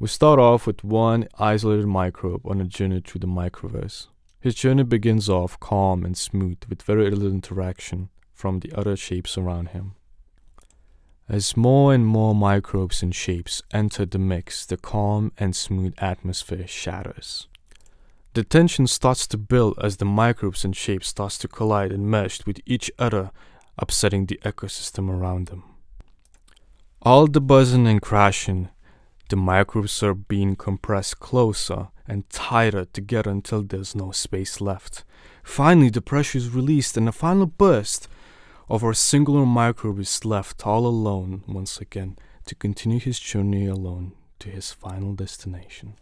We start off with one isolated microbe on a journey through the microverse. His journey begins off calm and smooth with very little interaction from the other shapes around him. As more and more microbes and shapes enter the mix, the calm and smooth atmosphere shatters. The tension starts to build as the microbes and shapes starts to collide and mesh with each other, upsetting the ecosystem around them. All the buzzing and crashing, the microbes are being compressed closer and tighter together until there's no space left. Finally, the pressure is released and a final burst of our singular microbe is left all alone once again to continue his journey alone to his final destination.